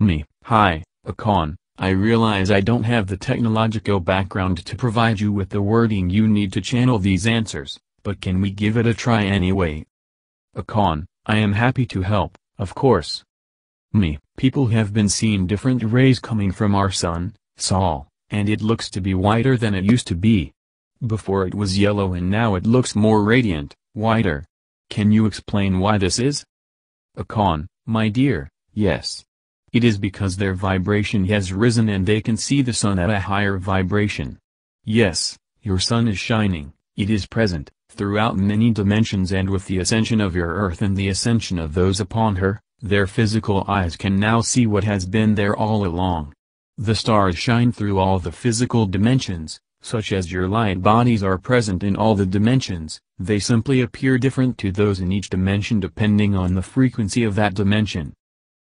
Me, hi, Akon, I realize I don't have the technological background to provide you with the wording you need to channel these answers, but can we give it a try anyway? Akon, I am happy to help, of course. Me, people have been seeing different rays coming from our sun, Sol, and it looks to be whiter than it used to be. Before it was yellow and now it looks more radiant, whiter. Can you explain why this is? Akon, my dear, yes. It is because their vibration has risen and they can see the sun at a higher vibration. Yes, your sun is shining, it is present, throughout many dimensions and with the ascension of your earth and the ascension of those upon her, their physical eyes can now see what has been there all along. The stars shine through all the physical dimensions, such as your light bodies are present in all the dimensions, they simply appear different to those in each dimension depending on the frequency of that dimension.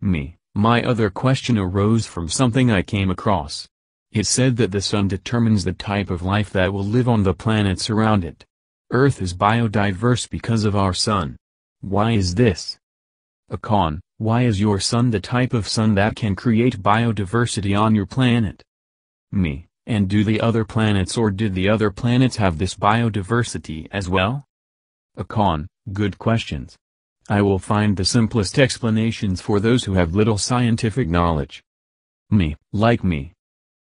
Me. My other question arose from something I came across. It said that the sun determines the type of life that will live on the planets around it. Earth is biodiverse because of our sun. Why is this? Akon, why is your sun the type of sun that can create biodiversity on your planet? Me, and do the other planets or did the other planets have this biodiversity as well? Akon, good questions. I will find the simplest explanations for those who have little scientific knowledge. Me, like me.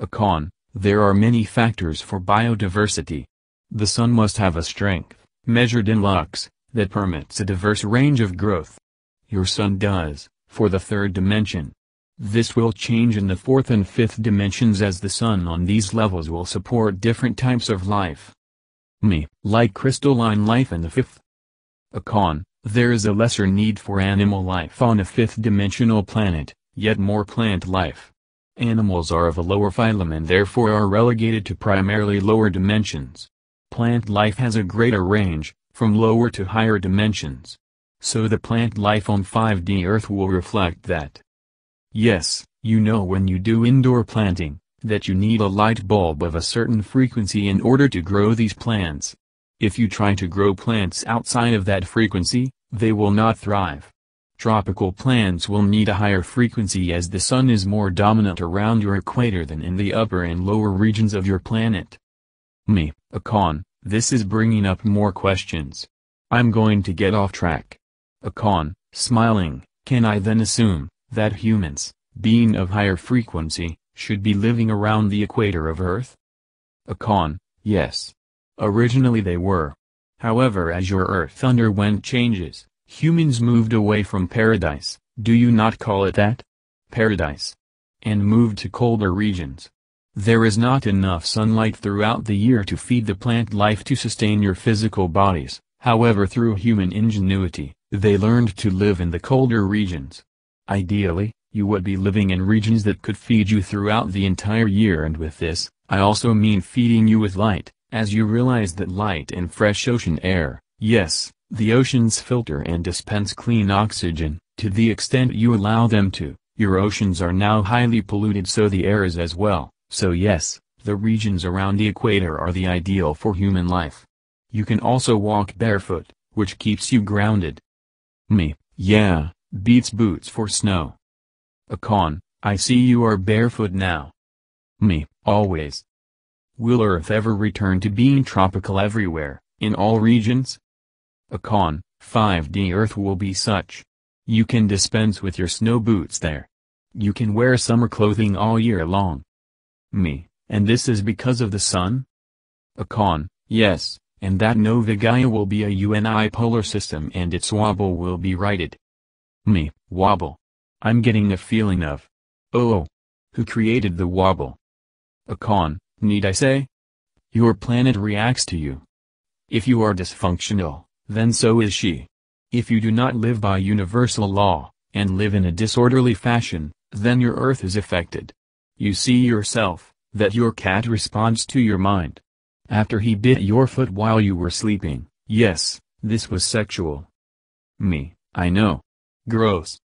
Akon, there are many factors for biodiversity. The sun must have a strength, measured in lux, that permits a diverse range of growth. Your sun does, for the third dimension. This will change in the fourth and fifth dimensions as the sun on these levels will support different types of life. Me, like crystalline life in the fifth. Akon, there is a lesser need for animal life on a fifth-dimensional planet, yet more plant life. Animals are of a lower phylum and therefore are relegated to primarily lower dimensions. Plant life has a greater range, from lower to higher dimensions. So the plant life on 5D Earth will reflect that. Yes, you know when you do indoor planting, that you need a light bulb of a certain frequency in order to grow these plants. If you try to grow plants outside of that frequency, they will not thrive. Tropical plants will need a higher frequency as the sun is more dominant around your equator than in the upper and lower regions of your planet. Me, Akon, this is bringing up more questions. I'm going to get off track. Akon, smiling, can I then assume, that humans, being of higher frequency, should be living around the equator of Earth? Akon, yes. Originally they were. However as your Earth underwent changes, humans moved away from paradise, do you not call it that? Paradise. And moved to colder regions. There is not enough sunlight throughout the year to feed the plant life to sustain your physical bodies, however through human ingenuity, they learned to live in the colder regions. Ideally, you would be living in regions that could feed you throughout the entire year and with this, I also mean feeding you with light, as you realize that light and fresh ocean air, yes, the oceans filter and dispense clean oxygen, to the extent you allow them to, your oceans are now highly polluted so the air is as well, so yes, the regions around the equator are the ideal for human life. You can also walk barefoot, which keeps you grounded. Me, yeah, beats boots for snow. Akon, I see you are barefoot now. Me, always. Will Earth ever return to being tropical everywhere, in all regions? Akon, 5D Earth will be such. You can dispense with your snow boots there. You can wear summer clothing all year long. Me, and this is because of the sun? Akon, yes, and that Nova Gaia will be a unipolar system and its wobble will be righted. Me, wobble. I'm getting a feeling of. Oh. Who created the wobble? Akon, need I say? Your planet reacts to you. If you are dysfunctional, then so is she. If you do not live by universal law, and live in a disorderly fashion, then your earth is affected. You see yourself, that your cat responds to your mind. After he bit your foot while you were sleeping, yes, this was sexual. Me, I know. Gross.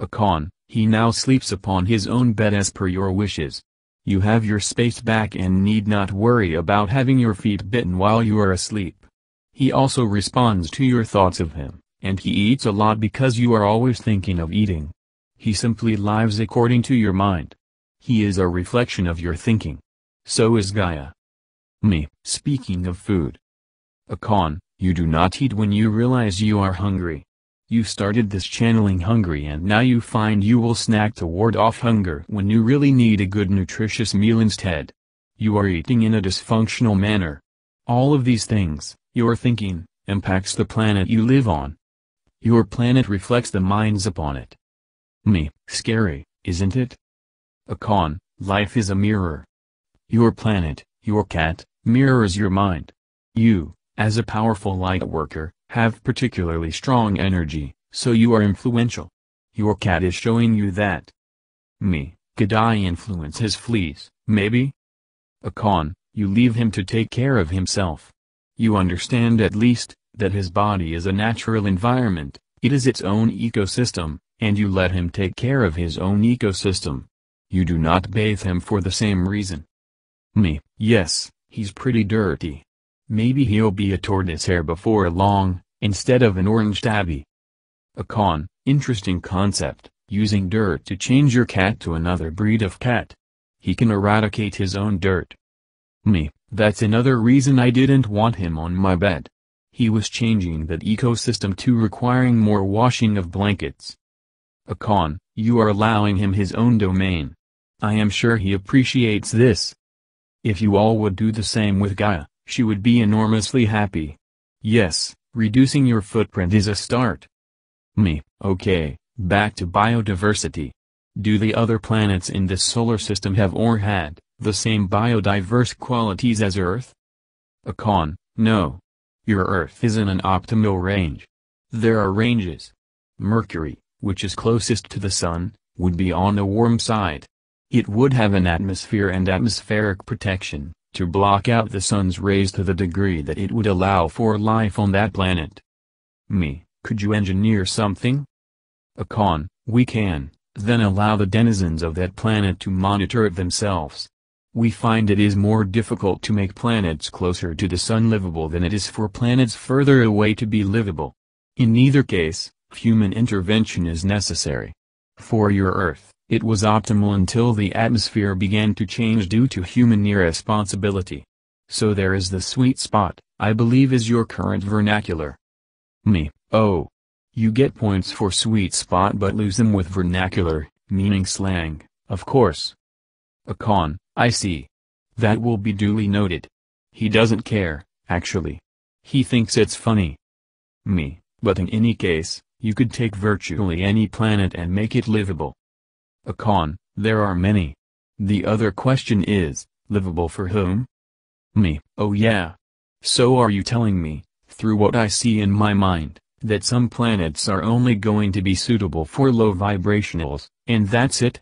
Akon, he now sleeps upon his own bed as per your wishes. You have your space back and need not worry about having your feet bitten while you are asleep. He also responds to your thoughts of him, and he eats a lot because you are always thinking of eating. he simply lives according to your mind. He is a reflection of your thinking. So is Gaia. Me, speaking of food. Akon, you do not eat when you realize you are hungry. You started this channeling hungry and now you find you will snack to ward off hunger when you really need a good nutritious meal instead. You are eating in a dysfunctional manner. All of these things, your thinking, impacts the planet you live on. Your planet reflects the minds upon it. Me, scary, isn't it? Akon, life is a mirror. Your planet, your cat, mirrors your mind. You, as a powerful light worker, have particularly strong energy, so you are influential. Your cat is showing you that. Me, could I influence his fleas, maybe? Akon, you leave him to take care of himself. You understand at least, that his body is a natural environment, it is its own ecosystem, and you let him take care of his own ecosystem. You do not bathe him for the same reason. Me, yes, he's pretty dirty. Maybe he'll be a tortoise hare before long, instead of an orange tabby. Akon, interesting concept, using dirt to change your cat to another breed of cat. He can eradicate his own dirt. Me, that's another reason I didn't want him on my bed. He was changing that ecosystem to requiring more washing of blankets. Akon, you are allowing him his own domain. I am sure he appreciates this. If you all would do the same with Gaia, she would be enormously happy. Yes, reducing your footprint is a start. Me, okay, back to biodiversity. Do the other planets in this solar system have or had, the same biodiverse qualities as Earth? Akon, no. Your Earth is in an optimal range. There are ranges. Mercury, which is closest to the Sun, would be on the warm side. It would have an atmosphere and atmospheric protection, to block out the sun's rays to the degree that it would allow for life on that planet. Me, could you engineer something? Akon, we can, then allow the denizens of that planet to monitor it themselves. We find it is more difficult to make planets closer to the sun livable than it is for planets further away to be livable. In either case, human intervention is necessary. For your Earth, it was optimal until the atmosphere began to change due to human irresponsibility. So there is the sweet spot, I believe is your current vernacular. Me, oh. You get points for sweet spot but lose them with vernacular, meaning slang, of course. Akon, I see. That will be duly noted. He doesn't care, actually. He thinks it's funny. Me, but in any case, you could take virtually any planet and make it livable. Akon, there are many. The other question is, livable for whom? Me, oh yeah. So are you telling me, through what I see in my mind, that some planets are only going to be suitable for low vibrationals, and that's it?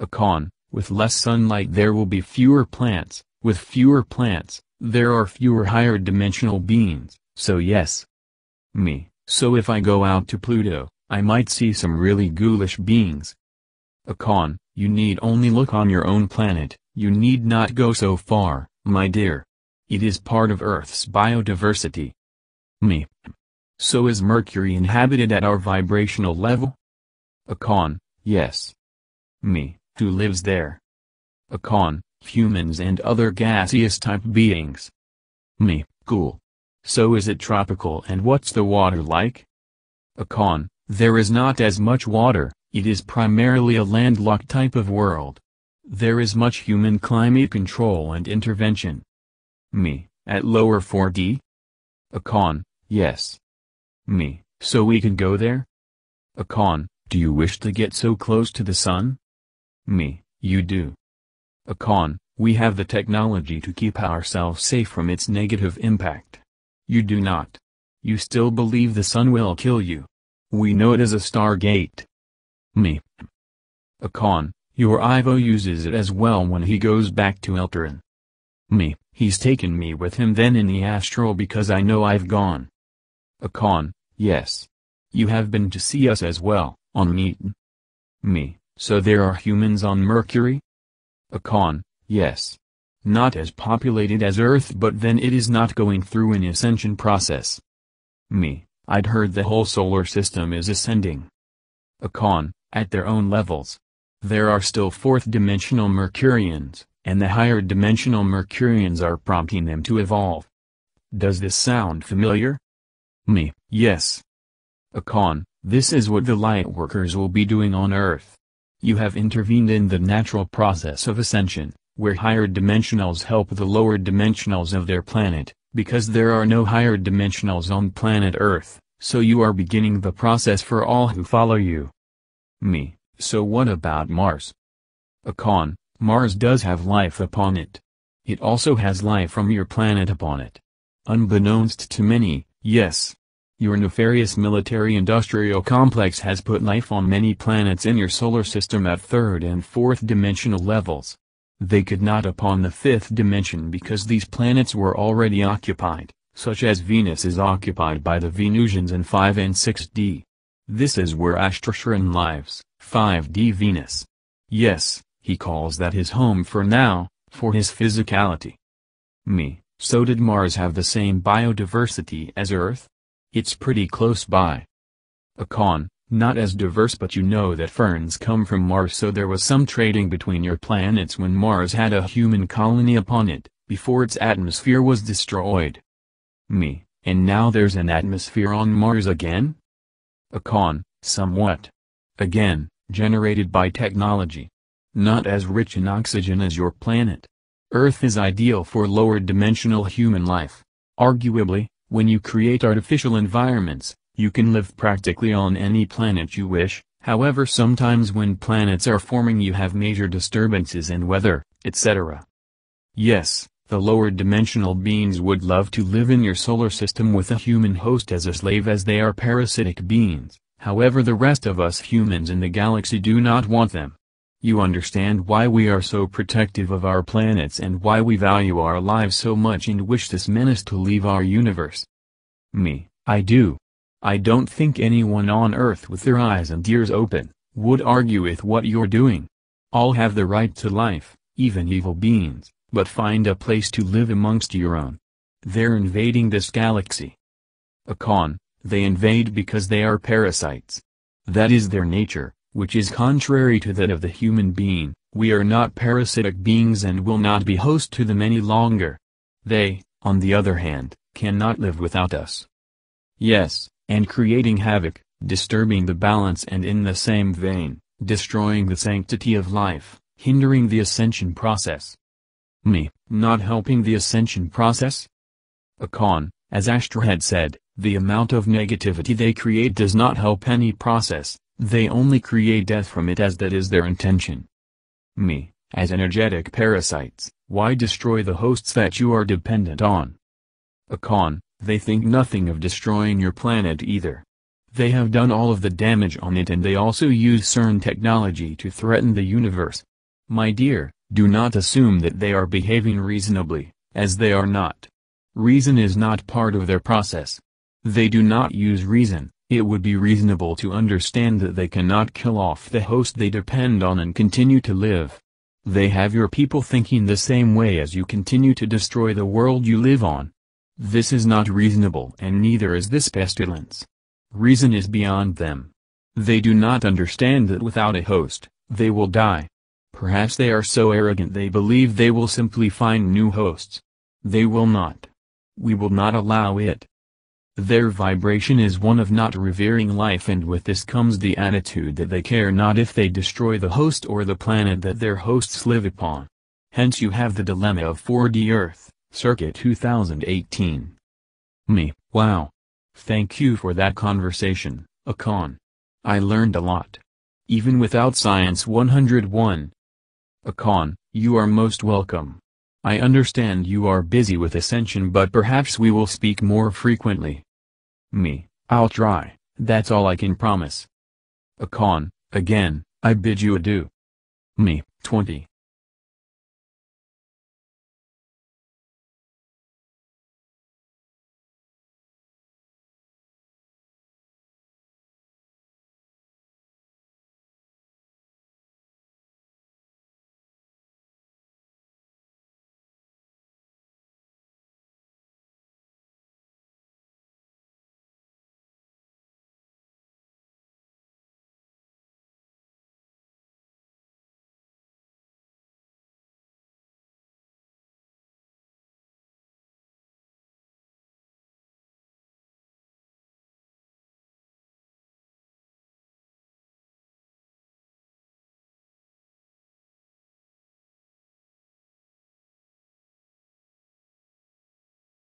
Akon, with less sunlight there will be fewer plants, with fewer plants, there are fewer higher dimensional beings, so yes. Me, so if I go out to Pluto, I might see some really ghoulish beings, Akon, you need only look on your own planet, you need not go so far, my dear. It is part of Earth's biodiversity. Me. So is Mercury inhabited at our vibrational level? Akon, yes. Me, who lives there? Akon, humans and other gaseous-type beings. Me, cool. So is it tropical and what's the water like? Akon, there is not as much water, it is primarily a landlocked type of world. There is much human climate control and intervention. Me, at lower 4D? Akon, yes. Me, so we can go there? Akon, do you wish to get so close to the sun? Me, you do. Akon, we have the technology to keep ourselves safe from its negative impact. You do not. You still believe the sun will kill you. We know it is a stargate. Me. Akon, your Ivo uses it as well when he goes back to Eltarin. Me, he's taken me with him then in the astral because I know I've gone. Akon, yes. You have been to see us as well, on Meton. Me, so there are humans on Mercury? Akon, yes. Not as populated as Earth but then it is not going through an ascension process. Me, I'd heard the whole solar system is ascending. Akon, at their own levels. There are still fourth-dimensional Mercurians, and the higher-dimensional Mercurians are prompting them to evolve. Does this sound familiar? Me, yes. Akon, this is what the Lightworkers will be doing on Earth. You have intervened in the natural process of ascension, where higher dimensionals help the lower dimensionals of their planet, because there are no higher dimensionals on planet Earth, so you are beginning the process for all who follow you. Me, so what about Mars? Akon, Mars does have life upon it. It also has life from your planet upon it. Unbeknownst to many, yes, your nefarious military-industrial complex has put life on many planets in your solar system at third and fourth dimensional levels. They could not upon the fifth dimension because these planets were already occupied, such as Venus is occupied by the Venusians in 5 and 6D. This is where Ashtar lives, 5D Venus. Yes, he calls that his home for now, for his physicality. Me, so did Mars have the same biodiversity as Earth? It's pretty close by. Akon, not as diverse but you know that ferns come from Mars so there was some trading between your planets when Mars had a human colony upon it, before its atmosphere was destroyed. Me, and now there's an atmosphere on Mars again? Akon, somewhat. Again, generated by technology. Not as rich in oxygen as your planet. Earth is ideal for lower dimensional human life. Arguably, when you create artificial environments, you can live practically on any planet you wish, however sometimes when planets are forming you have major disturbances in weather, etc. Yes, the lower dimensional beings would love to live in your solar system with a human host as a slave as they are parasitic beings, however the rest of us humans in the galaxy do not want them. You understand why we are so protective of our planets and why we value our lives so much and wish this menace to leave our universe. Me, I do. I don't think anyone on earth with their eyes and ears open, would argue with what you're doing. All have the right to life, even evil beings, but find a place to live amongst your own. They're invading this galaxy. Akon, they invade because they are parasites. That is their nature, which is contrary to that of the human being, we are not parasitic beings and will not be host to them any longer. They, on the other hand, cannot live without us. Yes, and creating havoc, disturbing the balance and in the same vein, destroying the sanctity of life, hindering the ascension process. Me, not helping the ascension process? Akon, as Ashtar had said, the amount of negativity they create does not help any process, they only create death from it as that is their intention. Me, as energetic parasites, why destroy the hosts that you are dependent on? Akon, they think nothing of destroying your planet either. They have done all of the damage on it and they also use CERN technology to threaten the universe. My dear, do not assume that they are behaving reasonably, as they are not. Reason is not part of their process. They do not use reason, it would be reasonable to understand that they cannot kill off the host they depend on and continue to live. They have your people thinking the same way as you continue to destroy the world you live on. This is not reasonable and neither is this pestilence. Reason is beyond them. They do not understand that without a host, they will die. Perhaps they are so arrogant they believe they will simply find new hosts. They will not. We will not allow it. Their vibration is one of not revering life and with this comes the attitude that they care not if they destroy the host or the planet that their hosts live upon. Hence you have the dilemma of 4D Earth, circa 2018. Me, wow. Thank you for that conversation, Akon. I learned a lot. Even without Science 101. Akon, you are most welcome. I understand you are busy with Ascension but perhaps we will speak more frequently. Me, I'll try, that's all I can promise. Akon, again, I bid you adieu. Me, 20.